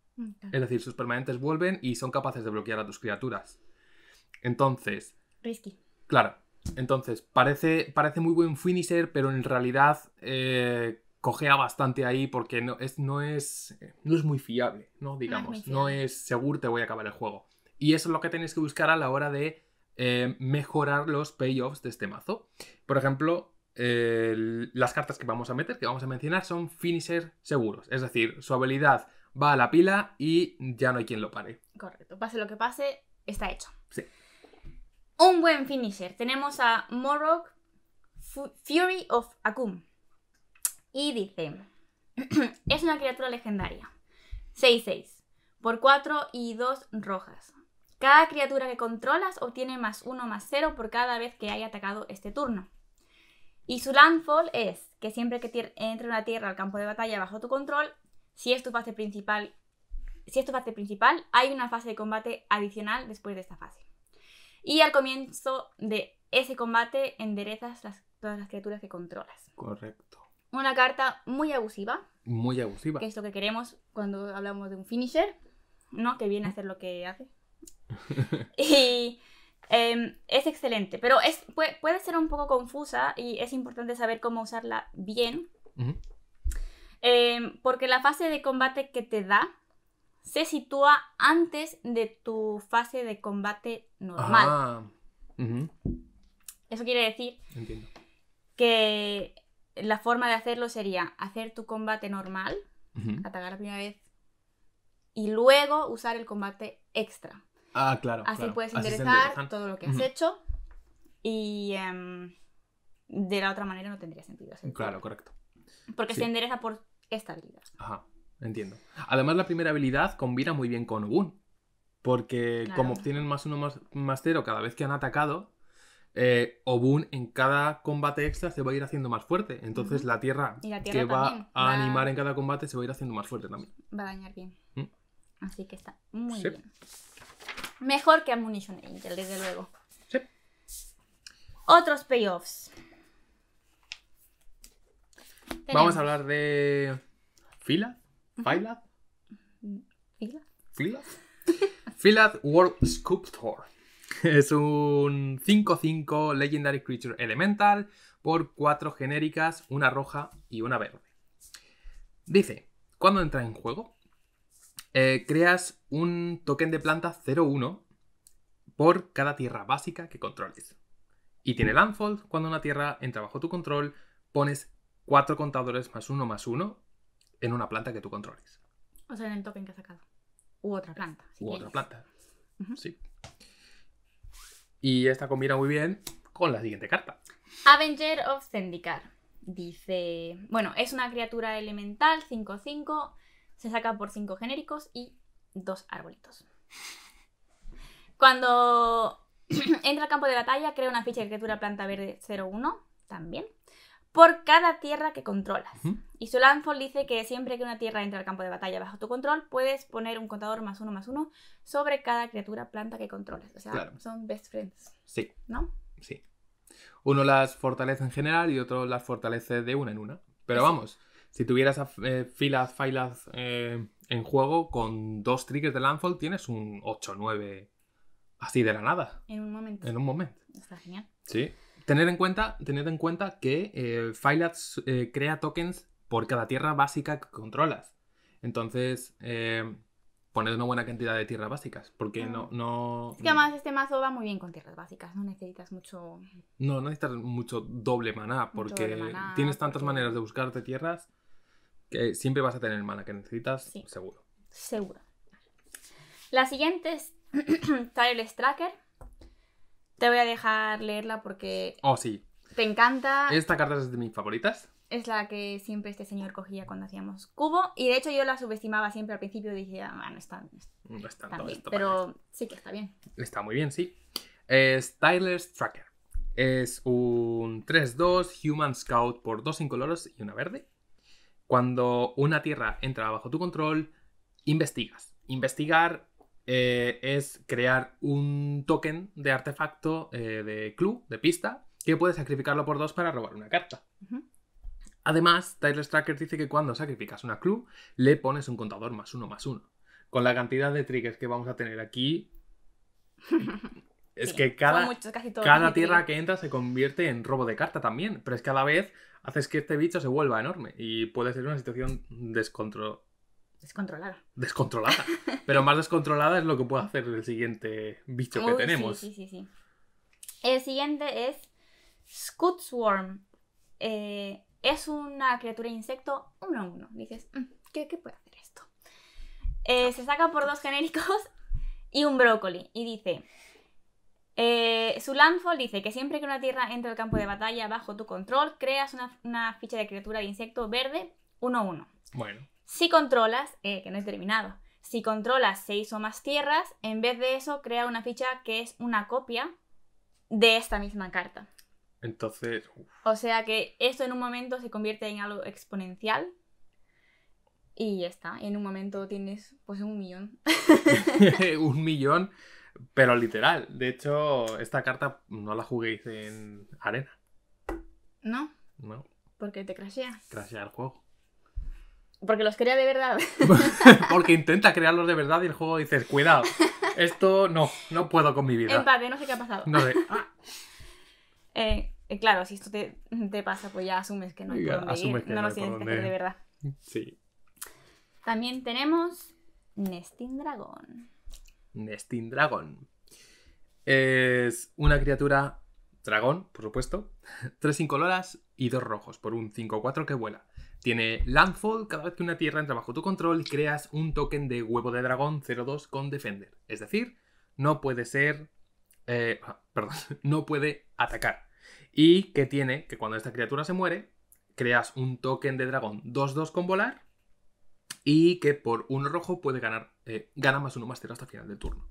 Es decir, sus permanentes vuelven y son capaces de bloquear a tus criaturas. Entonces, Risky. Claro. Entonces, parece, parece muy buen finisher, pero en realidad eh, cojea bastante ahí porque no es, no, es, no es muy fiable, ¿no? Digamos. No fiable. es seguro te voy a acabar el juego. Y eso es lo que tenéis que buscar a la hora de eh, mejorar los payoffs de este mazo. Por ejemplo, las cartas que vamos a meter, que vamos a mencionar, son finisher seguros. Es decir, su habilidad va a la pila y ya no hay quien lo pare. Correcto. Pase lo que pase, está hecho. Sí. Un buen finisher. Tenemos a Morok Fu- Fury of Akum. Y dice: Es una criatura legendaria. 6-6. Por 4 y 2 rojas. Cada criatura que controlas obtiene más 1 más 0 por cada vez que haya atacado este turno. Y su landfall es que siempre que entre una tierra al campo de batalla bajo tu control, si es tu fase principal, si es tu fase principal, hay una fase de combate adicional después de esta fase. Y al comienzo de ese combate enderezas todas las criaturas que controlas. Correcto. Una carta muy abusiva, Muy abusiva. que es lo que queremos cuando hablamos de un finisher, ¿no? Que viene a hacer lo que hace. y em, es excelente, pero es, puede, puede ser un poco confusa y es importante saber cómo usarla bien, em, porque la fase de combate que te da se sitúa antes de tu fase de combate normal. Ah. Eso quiere decir Entiendo. que la forma de hacerlo sería hacer tu combate normal, atacar la primera vez, y luego usar el combate extra. Ah, claro. Así claro. puedes enderezar todo lo que has hecho y em, de la otra manera no tendría sentido hacerlo. Claro, correcto. Porque sí. se endereza por esta habilidad. Ajá, entiendo. Además, la primera habilidad combina muy bien con Ubun. Porque Claro. como obtienen más uno más, más cero cada vez que han atacado, eh, Obun en cada combate extra se va a ir haciendo más fuerte. Entonces la tierra, Y la tierra que va a va- animar en cada combate se va a ir haciendo más fuerte también. Va a dañar bien. Mm. Así que está muy Sí. bien. Mejor que Ammunition Angel, desde luego. Sí. Otros payoffs. Vamos a hablar de Filad, Filad, ¿Fila? Filad. Filad World Sculptor. Es un 5-5 Legendary Creature Elemental por 4 genéricas, una roja y una verde. Dice, cuando entra en juego, eh, creas un token de planta 0-1 por cada tierra básica que controles. Y tiene landfall, cuando una tierra entra bajo tu control, pones 4 contadores más 1 más 1 en una planta que tú controles. O sea, en el token que ha sacado. U otra planta. si U quieres. otra planta. Sí. Y esta combina muy bien con la siguiente carta. Avenger of Zendikar. Dice. Bueno, es una criatura elemental 5-5. Se saca por 5 genéricos y 2 arbolitos. Cuando entra al campo de batalla, crea una ficha de criatura planta verde 0-1 también. Por cada tierra que controlas. Ujú. Y su landfall dice que siempre que una tierra entra al campo de batalla bajo tu control, puedes poner un contador más uno más uno sobre cada criatura planta que controles. O sea, Claro. son best friends, Sí, ¿no? sí. Uno las fortalece en general y otro las fortalece de una en una. Pero vamos, si tuvieras a eh, Filaz, Filaz, eh, en juego con dos triggers de landfall, tienes un 8-9 así de la nada, En un momento. en un momento. Está genial. Sí. Tener en cuenta, tened en cuenta que eh, eh, crea tokens por cada tierra básica que controlas. Entonces, eh, poned una buena cantidad de tierras básicas. Porque Ah. no, no, Es que además este mazo va muy bien con tierras básicas, no necesitas mucho... no necesitas mucho doble maná. Porque doble maná, tienes tantas porque- maneras de buscarte tierras que siempre vas a tener mana que necesitas, Sí. seguro. Seguro. La siguiente es Tireless Tracker. Te voy a dejar leerla porque Oh, sí. te encanta. Esta carta es de mis favoritas. Es la que siempre este señor cogía cuando hacíamos cubo. Y de hecho yo la subestimaba siempre al principio. Dije, ah, bueno, está, No está bien. esto Pero sí que está bien. Está muy bien, sí. Es Tyler's Tracker. Es un 3-2 Human Scout por dos incoloros y una verde. Cuando una tierra entra bajo tu control, investigas. Investigar eh, es crear un token de artefacto eh, de clue, de pista, que puedes sacrificarlo por dos para robar una carta. Además, Tyler's Tracker dice que cuando sacrificas una clue, le pones un contador más uno más uno. Con la cantidad de triggers que vamos a tener aquí, es Sí, que cada, muchos, cada tierra que entra se convierte en robo de carta también. Pero es que a la vez haces que este bicho se vuelva enorme. Y puede ser una situación descontro- Descontrolada. descontrolada. pero más descontrolada es lo que puede hacer el siguiente bicho que tenemos. Sí, sí, sí. El siguiente es Scootsworm. Eh, es una criatura insecto 1-1. Dices, "Mm, ¿qué, ¿qué puede hacer esto? Eh, se saca por dos genéricos y un brócoli. Y dice. eh, su landfall dice que siempre que una tierra entra al campo de batalla bajo tu control, creas una, una ficha de criatura de insecto verde 1-1. Bueno, Si controlas, eh, que no es terminado, si controlas 6 o más tierras, en vez de eso, crea una ficha que es una copia de esta misma carta. entonces. uf, O sea que esto en un momento se convierte en algo exponencial. Y ya está. En un momento tienes pues un millón. un millón, pero literal. De hecho, esta carta no la juguéis en arena. ¿No? No, Porque te crashea. crashea el juego. Porque los crea de verdad. Porque intenta crearlos de verdad y el juego dices, cuidado, esto no, no puedo con mi vida. Empate, no sé qué ha pasado. No de, ah, Eh, eh, claro, si esto te, te pasa, pues ya asumes que no hay Ya por dónde ir. que No por tienes que hacer de verdad. sí. También tenemos Nesting Dragon. Nesting Dragon. Es una criatura dragón, por supuesto. Tres incoloras y dos rojos, por un 5-4 que vuela. Tiene Landfall cada vez que una tierra entra bajo tu control creas un token de huevo de dragón 0-2 con Defender. Es decir, no puede ser. eh, ah, perdón, no puede atacar. Y que tiene que cuando esta criatura se muere, creas un token de dragón 2-2 con volar. Y que por uno rojo puede ganar. eh, gana más uno más cero hasta el final del turno.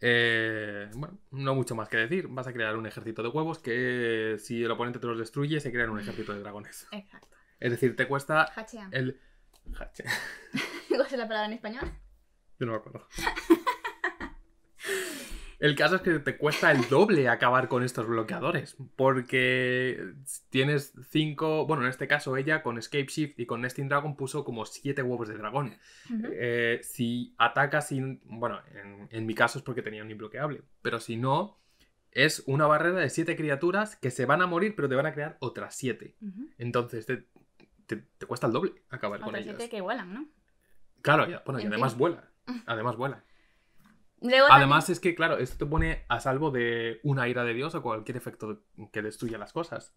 Eh, bueno, no mucho más que decir. Vas a crear un ejército de huevos que si el oponente te los destruye, se crean un ejército de dragones. Exacto. Es decir, te cuesta Hachean. el. ¿Cuál es la palabra en español? Yo no me acuerdo. El caso es que te cuesta el doble acabar con estos bloqueadores. Porque tienes cinco. Bueno, en este caso, ella con Escape Shift y con Nesting Dragon puso como siete huevos de dragón. Eh, si atacas sin. Bueno, en, en mi caso es porque tenía un imbloqueable. Pero si no, es una barrera de siete criaturas que se van a morir, pero te van a crear otras siete. Entonces te, te- te cuesta el doble acabar con ellas. que vuelan, ¿no? Claro, ya, bueno, y además vuela. Además vuela. Luego Además es que, claro, esto te pone a salvo de una ira de Dios o cualquier efecto que destruya las cosas.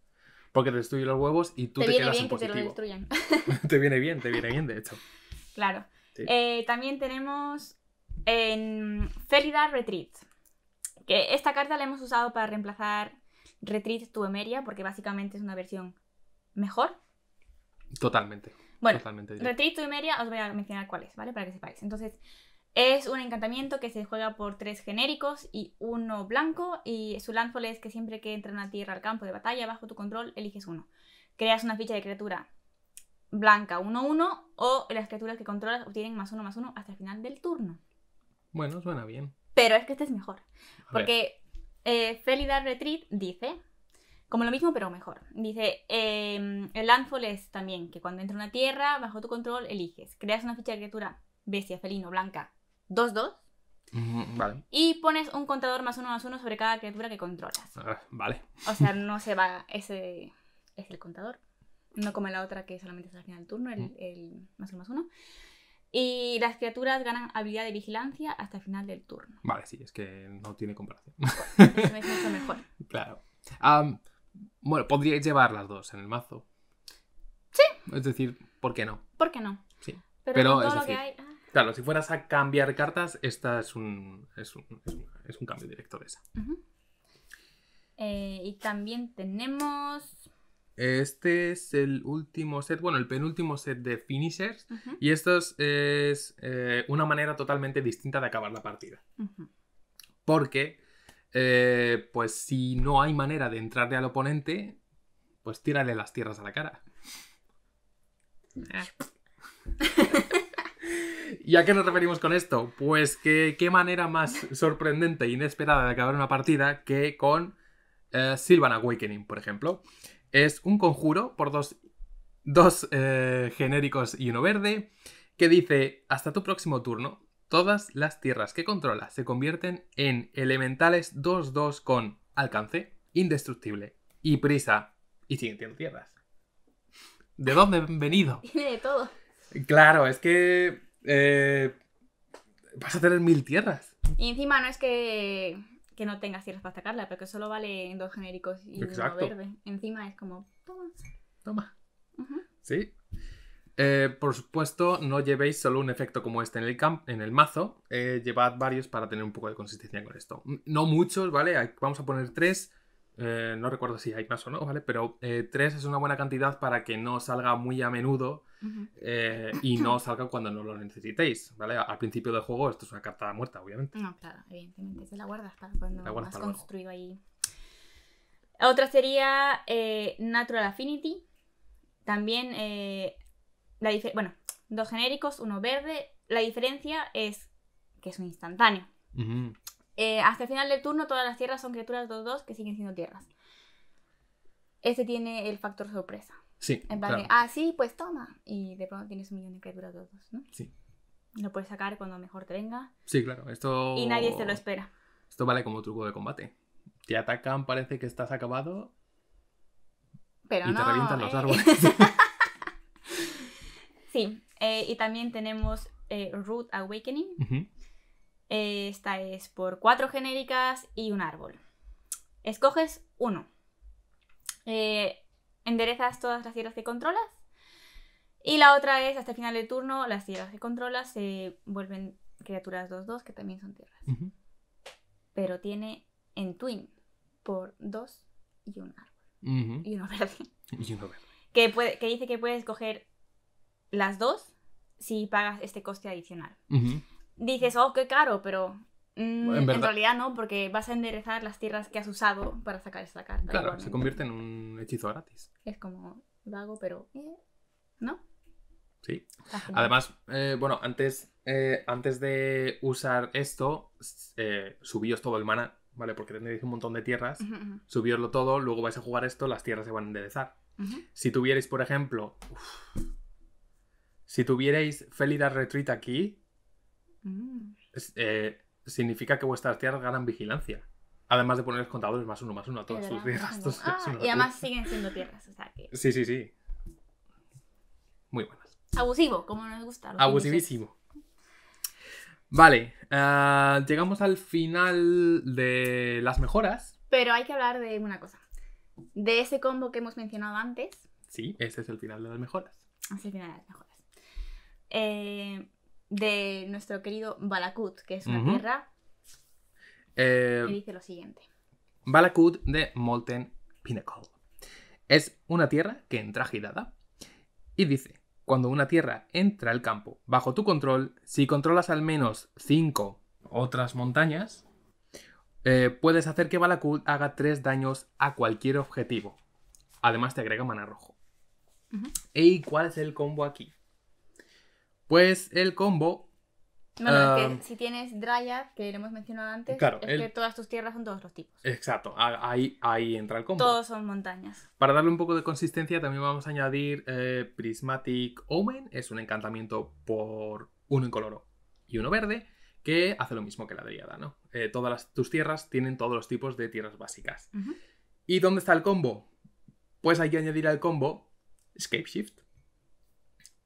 Porque te destruye los huevos y tú te, te viene quedas bien en que te lo positivo. destruyan. te viene bien, te viene bien, de hecho. claro. Sí. Eh, también tenemos en Felidar Retreat. Que esta carta la hemos usado para reemplazar Retreat to Emeria, porque básicamente es una versión mejor. Totalmente. Bueno, totalmente. to Emeria os voy a mencionar cuál es, ¿vale? Para que sepáis. Entonces, es un encantamiento que se juega por tres genéricos y uno blanco. Y su landfall es que siempre que entra una tierra al campo de batalla bajo tu control, eliges uno. Creas una ficha de criatura blanca 1-1 o las criaturas que controlas obtienen más uno más uno hasta el final del turno. Bueno, suena bien. Pero es que este es mejor. Porque eh, Felidar Retreat dice, como lo mismo pero mejor, dice, eh, el landfall es también que cuando entra una tierra, bajo tu control, eliges, creas una ficha de criatura bestia, felino, blanca, 2-2, Mm, Vale. y pones un contador más uno más uno sobre cada criatura que controlas. Ah, vale. O sea, no se va, ese es el contador. No como la otra que solamente es al final del turno, el, Mm. el más uno más uno. Y las criaturas ganan habilidad de vigilancia hasta el final del turno. Vale, sí, es que no tiene comparación. Eso es mucho mejor. claro. Bueno, podríais llevar las dos en el mazo. Sí. Es decir, ¿por qué no? ¿Por qué no? Sí. Pero, Pero, con todo es lo que decir, hay. ah. Claro, si fueras a cambiar cartas, esta es un, es un, es un, es un cambio directo de esa. Eh, y también tenemos. Este es el último set, bueno, el penúltimo set de finishers. Y esto es, es, eh, una manera totalmente distinta de acabar la partida. Porque, eh, pues si no hay manera de entrarle al oponente, pues tírale las tierras a la cara. ¿Y a qué nos referimos con esto? Pues que qué manera más sorprendente e inesperada de acabar una partida que con eh, Sylvan Awakening, por ejemplo. Es un conjuro por dos, dos eh, genéricos y uno verde que dice, hasta tu próximo turno, todas las tierras que controlas se convierten en elementales 2-2 con alcance, indestructible y prisa y siguen teniendo tierras. ¿De dónde han venido? Tiene de todo. Claro, es que eh, vas a tener mil tierras. Y encima no es que, que no tengas tierras para atacarla, pero que solo vale dos genéricos y Exacto. uno verde. Encima es como. Toma. Toma. Sí. Eh, por supuesto, no llevéis solo un efecto como este en el, camp en el mazo, eh, llevad varios para tener un poco de consistencia con esto. M- No muchos, ¿vale? Vamos a poner tres. eh, no recuerdo si hay más o no, ¿vale? Pero tres es una buena cantidad para que no salga muy a menudo y no salga cuando no lo necesitéis, ¿vale? Al principio del juego esto es una carta muerta, obviamente. No, claro, evidentemente. Se la guardas para cuando La guardas has para construido ahí. Otra sería Natural Affinity. También, eh, la bueno, dos genéricos, uno verde. La diferencia es que es un instantáneo. Eh, hasta el final del turno, todas las tierras son criaturas 2-2 que siguen siendo tierras. Este tiene el factor sorpresa. Sí, En plan de, claro. ah, sí, pues toma. Y de pronto tienes un millón de criaturas 2-2, ¿no? Sí. Lo puedes sacar cuando mejor te venga. Sí, claro. Esto... Y nadie se lo espera. Esto vale como truco de combate. Te atacan, parece que estás acabado Pero y no. te revientan los eh. árboles. sí, eh, y también tenemos eh, Root Awakening. Eh, esta es por cuatro genéricas y un árbol. Escoges uno. Enderezas todas las tierras que controlas. Y la otra es, hasta el final del turno, las tierras que controlas se vuelven criaturas 2-2, que también son tierras. Pero tiene en Twin por dos y un árbol. Y uno verde. Y uno verde. Que, puede- que dice que puedes escoger las dos si pagas este coste adicional. Dices, oh, qué caro, pero mm, En realidad no, porque vas a enderezar las tierras que has usado para sacar esta carta. Claro, igualmente. se convierte en un hechizo gratis. Es como vago, pero... eh, ¿No? Sí. Además, eh, bueno, antes, eh, antes de usar esto, eh, subíos todo el mana, ¿vale? Porque tendréis un montón de tierras. Ujú, Subíoslo todo, luego vais a jugar esto, las tierras se van a enderezar. Si tuvierais, por ejemplo, uf, si tuvierais Felida Retreat aquí, Mm. es- eh, significa que vuestras tierras ganan vigilancia. Además de poner contadores más uno más uno a todas Es sus tierras. es Ah, y además siguen siendo tierras, o sea que... Sí, sí, sí. Muy buenas. Abusivo, como nos gusta. Abusivísimo. Vale, ah, llegamos al final de las mejoras. Pero hay que hablar de una cosa. De ese combo que hemos mencionado antes, Sí, este es el final de las mejoras. hacia el final de las mejoras. Eh, de nuestro querido Balakut, que es una tierra Eh, que dice lo siguiente. Balakut de Molten Pinnacle. Es una tierra que entra girada. Y dice, cuando una tierra entra al campo bajo tu control, si controlas al menos 5 otras montañas, eh, puedes hacer que Balakut haga 3 daños a cualquier objetivo. Además te agrega mana rojo. ¿Y cuál es el combo aquí? Pues el combo Bueno, es Ah, que si tienes Dryad, que lo hemos mencionado antes, Claro, es el- que todas tus tierras son todos los tipos. Exacto, ahí, ahí entra el combo. Todos son montañas. Para darle un poco de consistencia, también vamos a añadir eh, Prismatic Omen. Es un encantamiento por uno incoloro y uno verde, que hace lo mismo que la Dríada, ¿no? Eh, todas las- tus tierras tienen todos los tipos de tierras básicas. ¿Y dónde está el combo? Pues hay que añadir al combo Escape Shift.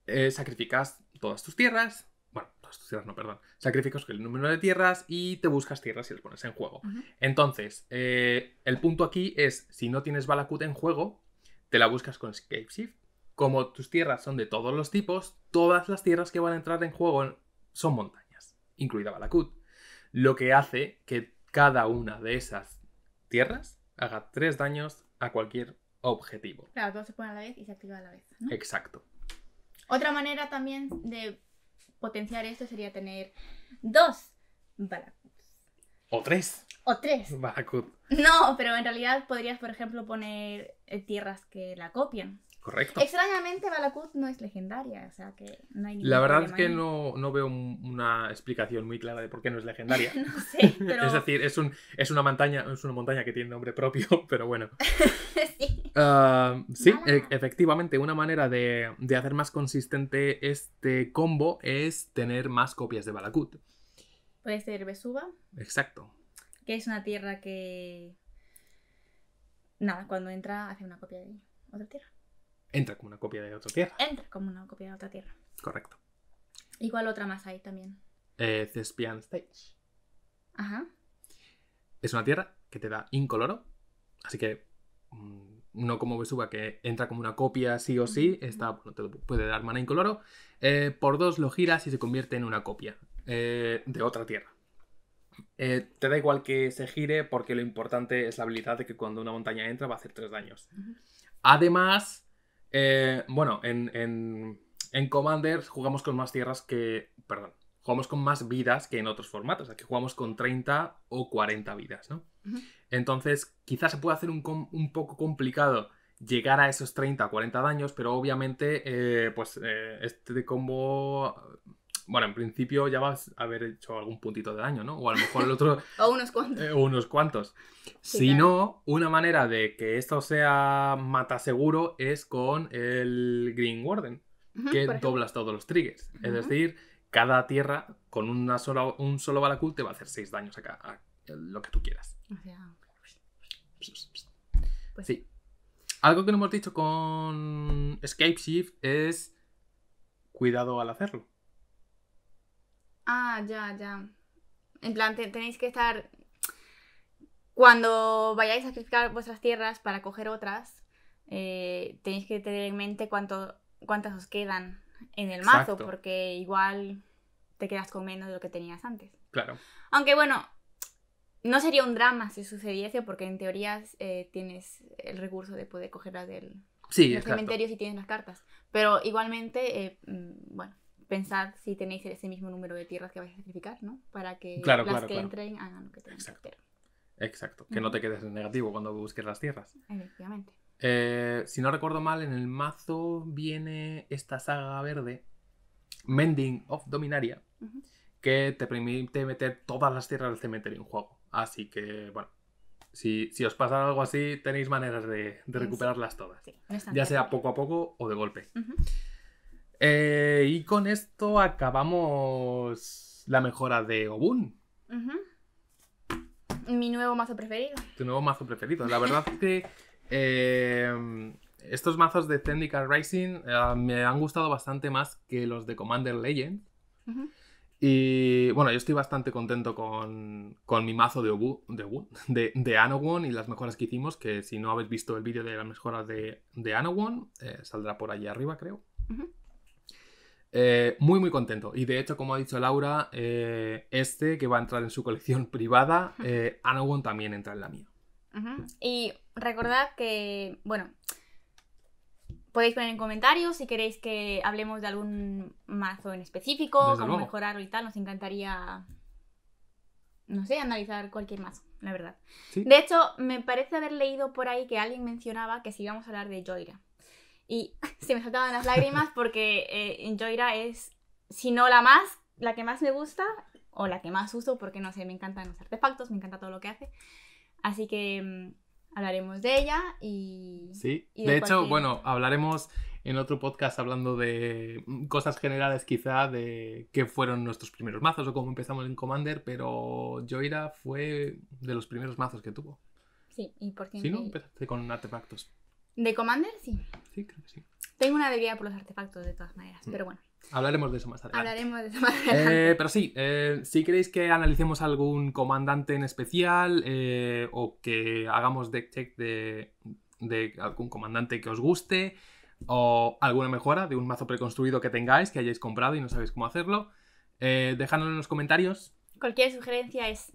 Eh, sacrificas todas tus tierras. Bueno, todas tus tierras no, perdón. Sacrificas el número de tierras y te buscas tierras y las pones en juego. Entonces, eh, el punto aquí es, si no tienes Balakut en juego, te la buscas con Escape Shift. Como tus tierras son de todos los tipos, todas las tierras que van a entrar en juego son montañas, incluida Balakut. Lo que hace que cada una de esas tierras haga tres daños a cualquier objetivo. Claro, todo se pone a la vez y se activa a la vez. ¿no? Exacto. Otra manera también de potenciar esto sería tener dos Balakuts. O tres O tres. Balakut. No, pero en realidad podrías, por ejemplo, poner eh, tierras que la copian. Correcto. Extrañamente, Balakut no es legendaria, o sea que no hay La verdad es que no, no veo un- una explicación muy clara de por qué no es legendaria. No sé, pero. Es decir, es, un, es, una montaña, es una montaña que tiene nombre propio, pero bueno. sí. Ah, sí, e- efectivamente, una manera de, de hacer más consistente este combo es tener más copias de Balakut. Puede ser Vesuba, Exacto. que es una tierra que. Nada, cuando entra hace una copia de otra tierra. Entra como una copia de otra tierra. Entra como una copia de otra tierra. Correcto. ¿Y cuál otra más hay también? Eh, Thespian Stage. Ajá. Es una tierra que te da incoloro, así que mm, no como Besuba que entra como una copia sí o sí, esta bueno, te puede dar mana incoloro. Eh, por dos lo giras y se convierte en una copia eh, de otra tierra. Eh, te da igual que se gire porque lo importante es la habilidad de que cuando una montaña entra va a hacer 3 daños. Además, bueno, en, en, en Commander jugamos con más tierras que... Perdón, jugamos con más vidas que en otros formatos. Aquí jugamos con 30 o 40 vidas, ¿no? Entonces, quizás se puede hacer un, un, poco complicado llegar a esos 30 o 40 daños, pero obviamente, eh, pues eh, este combo. Bueno, en principio ya vas a haber hecho algún puntito de daño, ¿no? O a lo mejor el otro. o unos cuantos. Eh, unos cuantos. si no, una manera de que esto sea mata seguro es con el Green Warden, que doblas todos los triggers. Es decir, cada tierra con una sola, un solo balacul te va a hacer 6 daños acá, a lo que tú quieras. O sea... Pues sí. Algo que no hemos dicho con Escape Shift es cuidado al hacerlo. Ah, ya, ya. En plan, tenéis que estar... Cuando vayáis a sacrificar vuestras tierras para coger otras, eh, tenéis que tener en mente cuánto, cuántas os quedan en el mazo, porque igual te quedas con menos de lo que tenías antes. Claro. Aunque bueno, no sería un drama si sucediese, porque en teoría eh, tienes el recurso de poder cogerlas del, cementerio si tienes las cartas. Pero igualmente, eh, mm, bueno, pensad si tenéis ese mismo número de tierras que vais a sacrificar, ¿no? Para que las que entren hagan lo que tengan que hacer. Exacto, que no te quedes en negativo cuando busques las tierras. Efectivamente. Eh, si no recuerdo mal, en el mazo viene esta saga verde, Mending of Dominaria, que te permite meter todas las tierras del cementerio en juego. Así que, bueno, si, os pasa algo así, tenéis maneras de, recuperarlas todas. ya sea poco a poco o de golpe. Eh, y con esto acabamos la mejora de Obun. Mi nuevo mazo preferido. Tu nuevo mazo preferido. La verdad es que eh, estos mazos de Zendikar Rising eh, me han gustado bastante más que los de Commander Legend. Y bueno, yo estoy bastante contento con, mi mazo de, Obu, de, de, Anowon y las mejoras que hicimos, que si no habéis visto el vídeo de las mejoras de, de Anowon, eh, saldrá por allí arriba, creo. Muy, muy contento. Y de hecho, como ha dicho Laura, este que va a entrar en su colección privada, Anowon también entra en la mía. Y recordad que, bueno, podéis poner en comentarios si queréis que hablemos de algún mazo en específico, cómo mejorarlo y tal. Nos encantaría, no sé, analizar cualquier mazo, la verdad. De hecho, me parece haber leído por ahí que alguien mencionaba que si íbamos a hablar de Joira. Y se me saltaban las lágrimas porque eh, en Joira es, si no la más, la que más me gusta o la que más uso porque no sé, me encantan los artefactos, me encanta todo lo que hace. Así que mm, hablaremos de ella y... Sí, de, hecho, bueno, hablaremos en otro podcast hablando de mm, cosas generales quizá de qué fueron nuestros primeros mazos o cómo empezamos en Commander, pero Joira fue de los primeros mazos que tuvo. Sí, y por qué... Sí, ¿no? Empezaste con artefactos. ¿De Commander? Sí. Sí, creo que sí. Tengo una debilidad por los artefactos de todas maneras, mm. pero bueno. Hablaremos de eso más adelante. Hablaremos de eso más adelante. Eh, pero sí, eh, si queréis que analicemos algún comandante en especial eh, o que hagamos deck check de, algún comandante que os guste o alguna mejora de un mazo preconstruido que tengáis, que hayáis comprado y no sabéis cómo hacerlo, dejadlo en los comentarios. Cualquier sugerencia es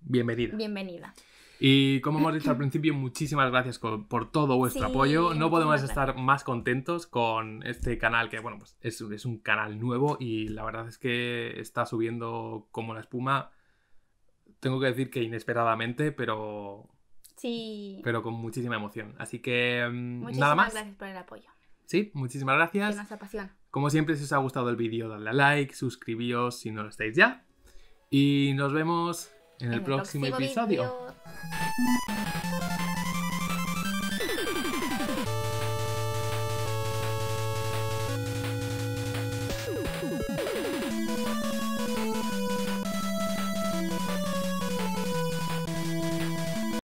bienvenida. Bienvenida. Y como hemos dicho al principio, muchísimas gracias por todo vuestro apoyo. No podemos estar más contentos con este canal, que bueno, pues es, es, un canal nuevo y la verdad es que está subiendo como la espuma. Tengo que decir que inesperadamente, pero. Sí. Pero con muchísima emoción. Así que. Mm, nada más. gracias por el apoyo. Sí, muchísimas gracias. Que nos apasiona. Como siempre, si os ha gustado el vídeo, dadle a like, suscribíos si no lo estáis ya. Y nos vemos en el, próximo, episodio.